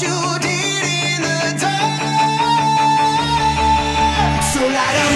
you did in the dark. So light up.